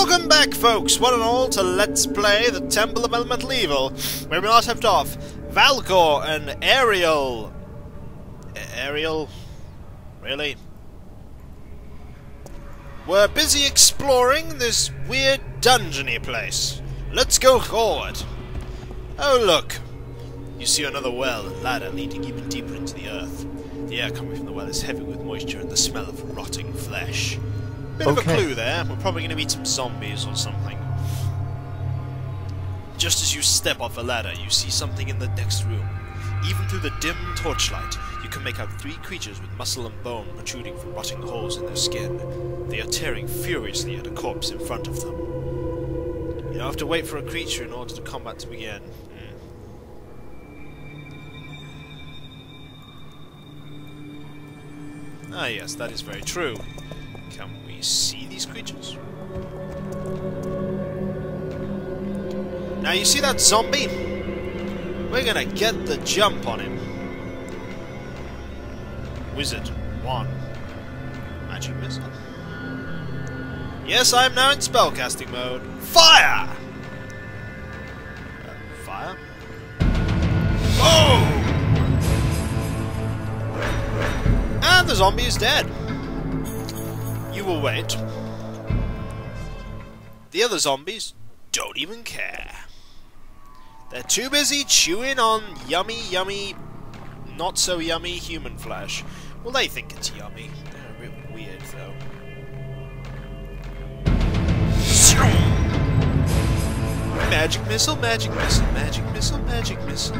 Welcome back, folks, one and all, to Let's Play the Temple of Elemental Evil, where we last left off. Valcor and Ariel... A Ariel? Really? We're busy exploring this weird dungeony place. Let's go forward. Oh, look. You see another well and ladder leading even deeper into the earth. The air coming from the well is heavy with moisture and the smell of rotting flesh. Bit of a clue there. We're probably going to meet some zombies or something. Just as you step off a ladder, you see something in the next room. Even through the dim torchlight, you can make out three creatures with muscle and bone protruding from rotting holes in their skin. They are tearing furiously at a corpse in front of them. You have to wait for a creature in order to combat to begin. Hmm. Ah yes, that is very true. Can we see these creatures? Now you see that zombie? We're gonna get the jump on him. Wizard 1. Magic missile. Yes, I am now in spellcasting mode. Fire! Uh, fire? Oh! And the zombie is dead. Will wait. The other zombies don't even care. They're too busy chewing on yummy, yummy, not so yummy human flesh. Well, they think it's yummy. They're a bit weird, though. Magic missile, magic missile, magic missile, magic missile.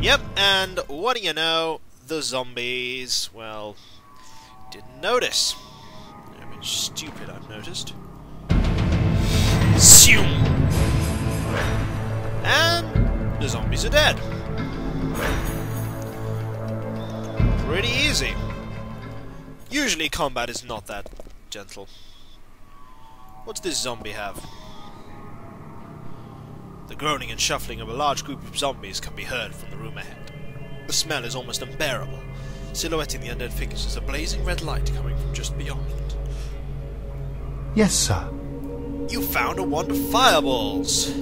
Yep, and what do you know? The zombies, well, didn't notice. A stupid, I've noticed. Zoom! And the zombies are dead. Pretty easy. Usually combat is not that gentle. What's this zombie have? The groaning and shuffling of a large group of zombies can be heard from the room ahead. The smell is almost unbearable. Silhouetting the undead figures is a blazing red light coming from just beyond. Yes, sir. You found a wand of fireballs!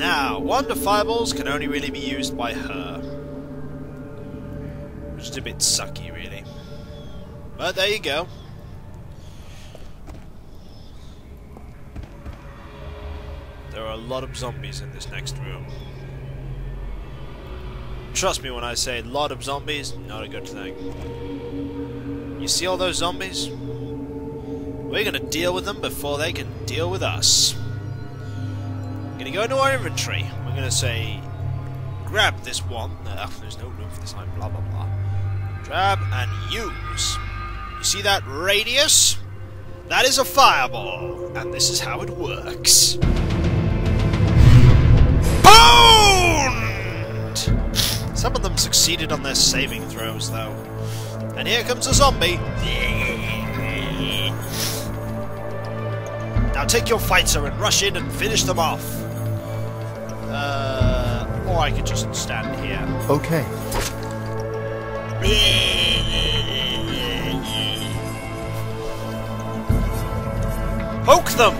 Now, wand of fireballs can only really be used by her. Which is a bit sucky, really. But there you go. There are a lot of zombies in this next room. Trust me when I say lot of zombies, not a good thing. You see all those zombies? We're gonna deal with them before they can deal with us. We're gonna go into our inventory. We're gonna say, grab this one. There's no room for this line, blah blah blah. Grab and use. You see that radius? That is a fireball, and this is how it works. Boned! Some of them succeeded on their saving throws, though. And here comes a zombie. Now take your fighter and rush in and finish them off. Uh, or I could just stand here. Okay. Poke them!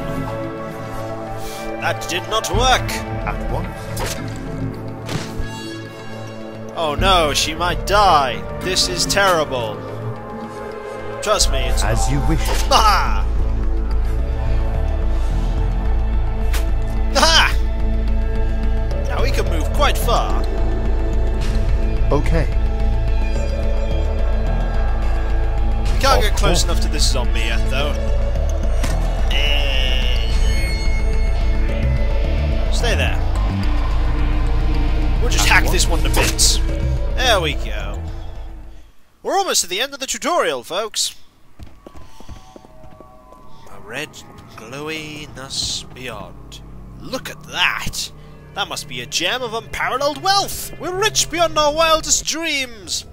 That did not work. At once. Oh no, she might die. This is terrible. Trust me, it's As you wish. Ha! Ha! Now we can move quite far. Okay. We can't get close course. enough to this zombie yet, though. Eh. Stay there. We'll just hack this one to bits. There we go. We're almost at the end of the tutorial, folks. A red glowiness beyond. Look at that! That must be a gem of unparalleled wealth! We're rich beyond our wildest dreams!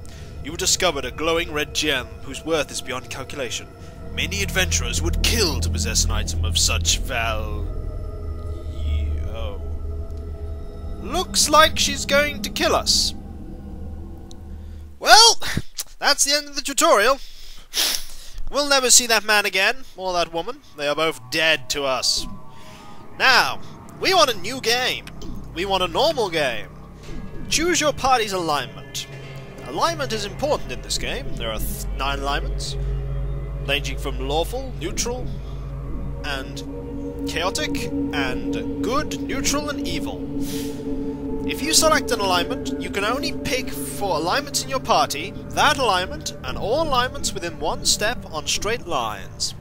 You discovered a glowing red gem whose worth is beyond calculation. Many adventurers would kill to possess an item of such val. Oh. Looks like she's going to kill us. Well, that's the end of the tutorial. We'll never see that man again, or that woman. They are both dead to us. Now, we want a new game. We want a normal game. Choose your party's alignment. Alignment is important in this game. There are th nine alignments, ranging from lawful, neutral, and chaotic, and good, neutral, and evil. If you select an alignment, you can only pick for alignments in your party, that alignment, and all alignments within one step on straight lines.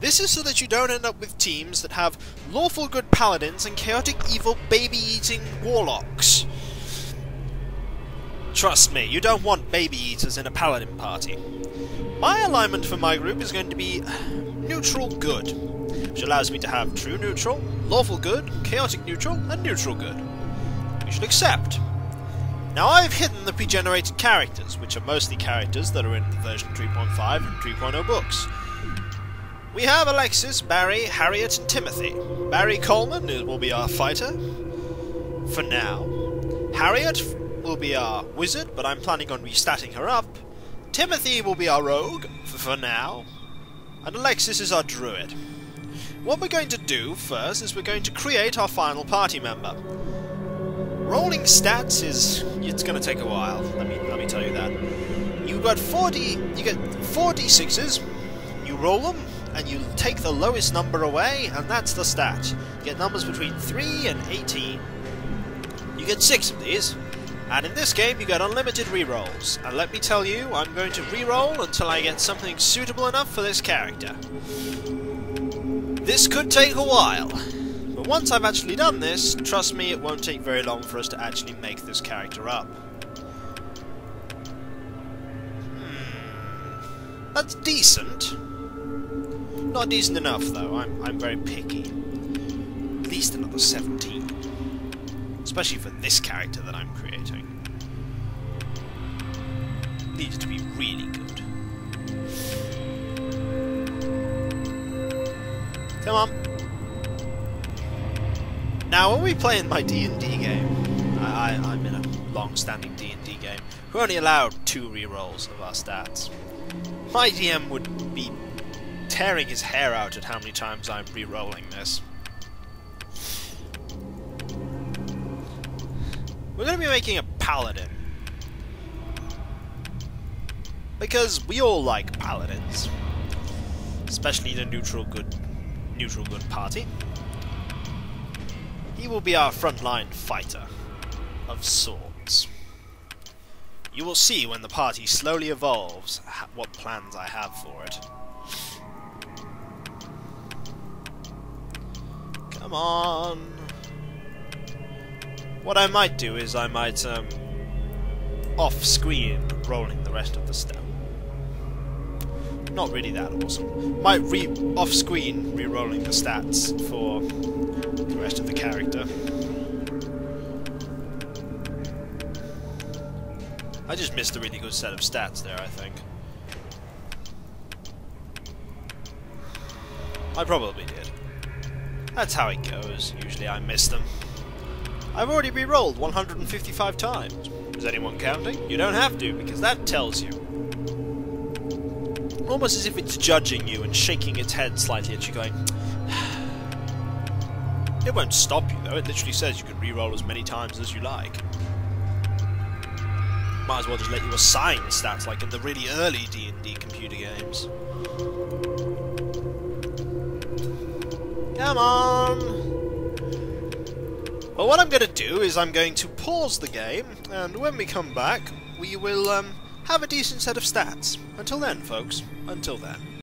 This is so that you don't end up with teams that have lawful good paladins and chaotic evil baby-eating warlocks. Trust me, you don't want baby eaters in a paladin party. My alignment for my group is going to be neutral good, which allows me to have true neutral, lawful good, chaotic neutral, and neutral good you should accept. Now I've hidden the pre-generated characters, which are mostly characters that are in the version 3.5 and 3.0 books. We have Alexis, Barry, Harriet, and Timothy. Barry Coleman will be our fighter, for now. Harriet will be our wizard, but I'm planning on restatting her up. Timothy will be our rogue, for now. And Alexis is our druid. What we're going to do first is we're going to create our final party member. Rolling stats is it's gonna take a while. Let me let me tell you that. You've got 40 you get 4 d6s, you roll them, and you take the lowest number away, and that's the stat. You get numbers between 3 and 18. You get 6 of these, and in this game you get unlimited rerolls. And let me tell you, I'm going to reroll until I get something suitable enough for this character. This could take a while. But once I've actually done this, trust me, it won't take very long for us to actually make this character up. Hmm. That's decent. Not decent enough, though. I'm, I'm very picky. At least another 17. Especially for this character that I'm creating. Needs to be really good. Come on. Now, when we play in my D&D game, I, am in a long-standing D&D game, we're only allowed two rerolls of our stats. My DM would be tearing his hair out at how many times I'm re-rolling this. We're going to be making a paladin. Because we all like paladins. Especially the neutral good neutral good party. He will be our frontline fighter of sorts. You will see when the party slowly evolves what plans I have for it. Come on! What I might do is I might, um, off-screen rolling the rest of the stuff. Not really that awesome. Might re off-screen re-rolling the stats for rest of the character. I just missed a really good set of stats there, I think. I probably did. That's how it goes. Usually I miss them. I've already re-rolled 155 times. Is anyone counting? You don't have to, because that tells you. Almost as if it's judging you and shaking its head slightly at you going, It won't stop you though, it literally says you can re-roll as many times as you like. Might as well just let you assign stats like in the really early D&D computer games. Come on! Well, what I'm going to do is I'm going to pause the game, and when we come back, we will um, have a decent set of stats. Until then, folks. Until then.